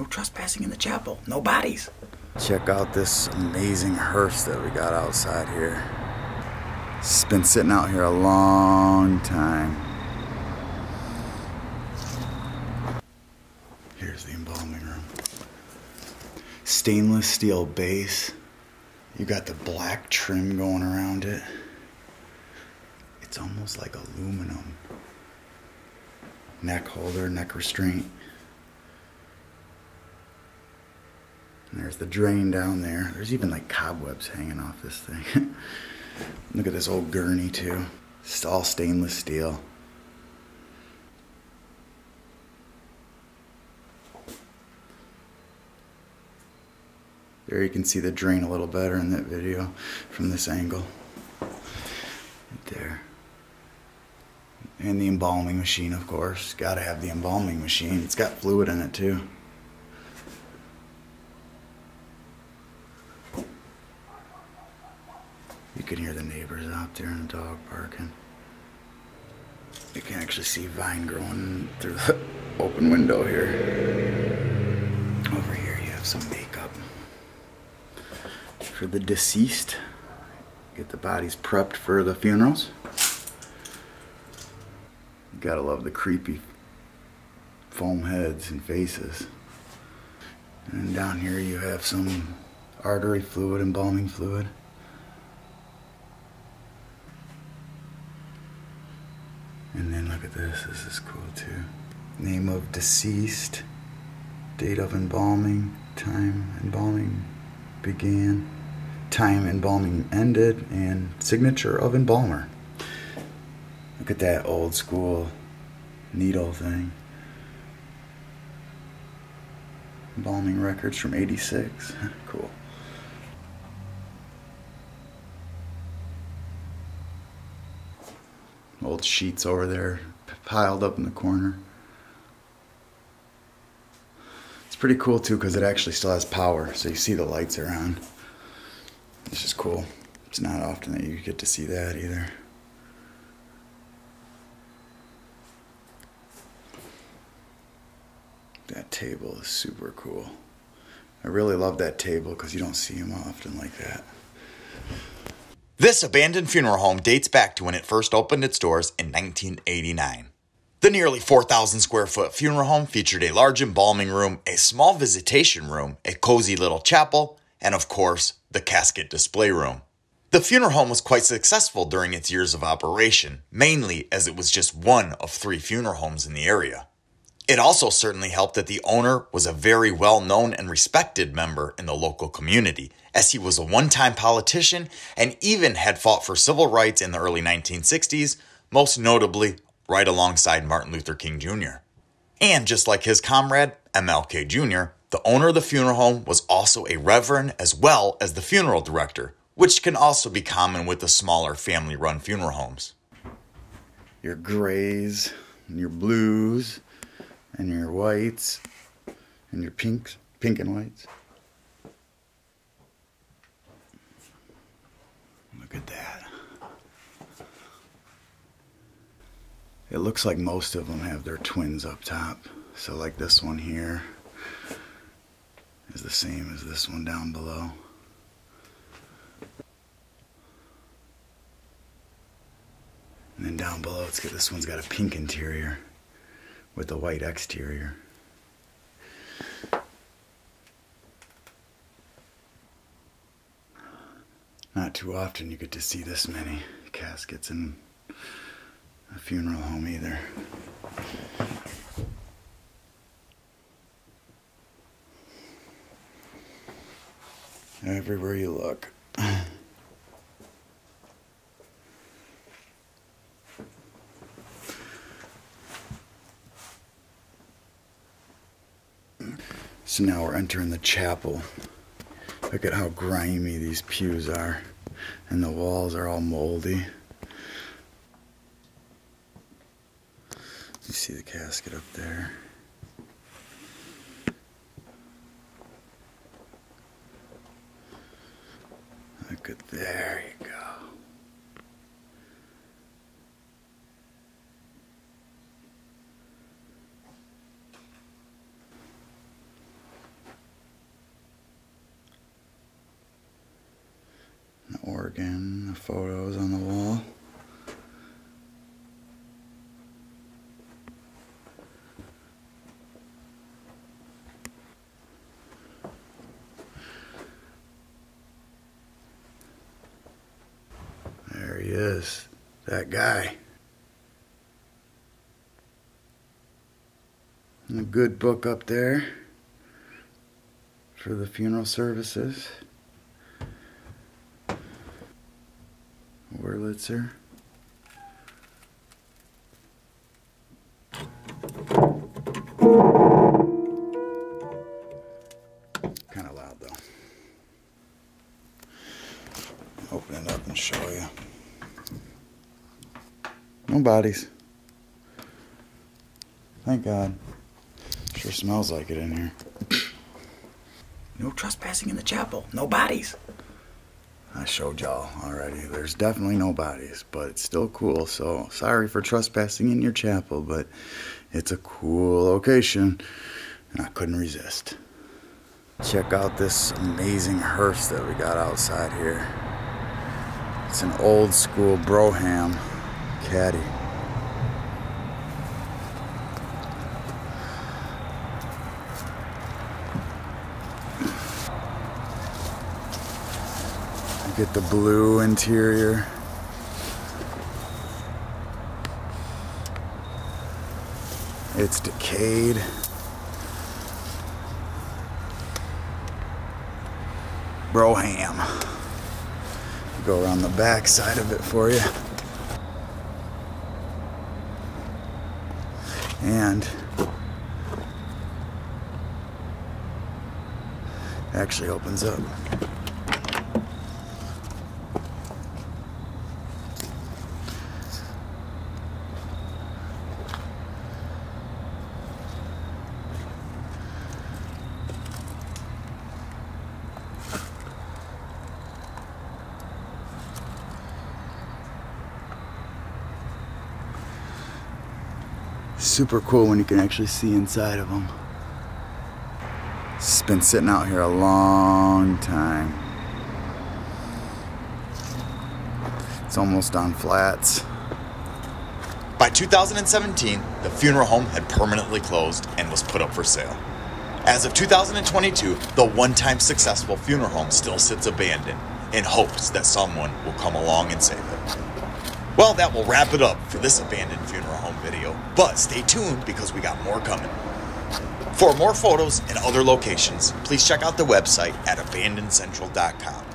No trespassing in the chapel. No bodies. Check out this amazing hearse that we got outside here. It's been sitting out here a long time. Here's the embalming room. Stainless steel base. You got the black trim going around it. It's almost like aluminum. Neck holder, neck restraint. And there's the drain down there. There's even like cobwebs hanging off this thing. Look at this old gurney too. It's all stainless steel. There you can see the drain a little better in that video from this angle. Right there. And the embalming machine, of course. Gotta have the embalming machine. It's got fluid in it too. You can hear the neighbors out there and the dog barking. You can actually see vine growing through the open window here. Over here you have some makeup for the deceased. Get the bodies prepped for the funerals. You gotta love the creepy foam heads and faces. And down here you have some artery fluid, embalming fluid. And then look at this, this is cool too. Name of deceased, date of embalming, time embalming began, time embalming ended, and signature of embalmer. Look at that old school needle thing. Embalming records from 86. cool. Old sheets over there piled up in the corner. It's pretty cool too because it actually still has power, so you see the lights are on. It's just cool. It's not often that you get to see that either. That table is super cool. I really love that table because you don't see them often like that. This abandoned funeral home dates back to when it first opened its doors in 1989. The nearly 4,000 square foot funeral home featured a large embalming room, a small visitation room, a cozy little chapel, and of course, the casket display room. The funeral home was quite successful during its years of operation, mainly as it was just one of three funeral homes in the area. It also certainly helped that the owner was a very well known and respected member in the local community, as he was a one time politician and even had fought for civil rights in the early 1960s, most notably right alongside Martin Luther King Jr. And just like his comrade, MLK Jr., the owner of the funeral home was also a reverend as well as the funeral director, which can also be common with the smaller family run funeral homes. Your grays and your blues and your whites and your pinks, pink and whites. Look at that. It looks like most of them have their twins up top. So like this one here is the same as this one down below. And then down below, it's got this one's got a pink interior with a white exterior. Not too often you get to see this many caskets in a funeral home either. Everywhere you look. So now we're entering the chapel. Look at how grimy these pews are. And the walls are all moldy. You see the casket up there. Look at there you go. Again, the photos on the wall. There he is, that guy. And a good book up there for the funeral services. Wurlitzer. Kind of loud though. Open it up and show you. No bodies. Thank God. Sure smells like it in here. No trespassing in the chapel. No bodies. I showed y'all already. There's definitely no bodies, but it's still cool. So sorry for trespassing in your chapel, but it's a cool location, and I couldn't resist. Check out this amazing hearse that we got outside here. It's an old school Brougham caddy. Get the blue interior. It's decayed. Brougham. Go around the back side of it for you. And actually opens up. Super cool when you can actually see inside of them. It's been sitting out here a long time. It's almost on flats. By 2017, the funeral home had permanently closed and was put up for sale. As of 2022, the one time successful funeral home still sits abandoned in hopes that someone will come along and save it. Well, that will wrap it up for this abandoned funeral home video, but stay tuned because we got more coming. For more photos and other locations, please check out the website at abandonedcentral.com.